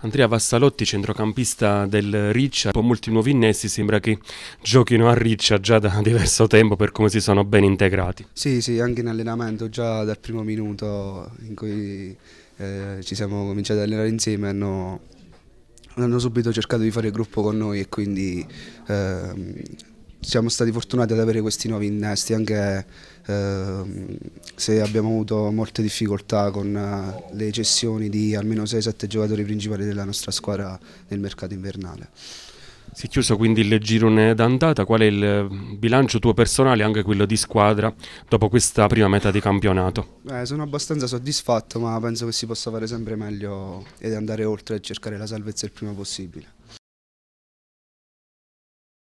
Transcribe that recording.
Andrea Vassalotti, centrocampista del Riccia, dopo molti nuovi innesti sembra che giochino a Riccia già da diverso tempo per come si sono ben integrati. Sì, sì, anche in allenamento, già dal primo minuto in cui eh, ci siamo cominciati ad allenare insieme hanno, hanno, subito cercato di fare gruppo con noi e quindi eh, siamo stati fortunati ad avere questi nuovi innesti anche eh, se abbiamo avuto molte difficoltà con eh, le cessioni di almeno 6-7 giocatori principali della nostra squadra nel mercato invernale. Si è chiuso quindi il girone d'andata, qual è il bilancio tuo personale e anche quello di squadra dopo questa prima metà di campionato? Eh, sono abbastanza soddisfatto ma penso che si possa fare sempre meglio ed andare oltre e cercare la salvezza il prima possibile.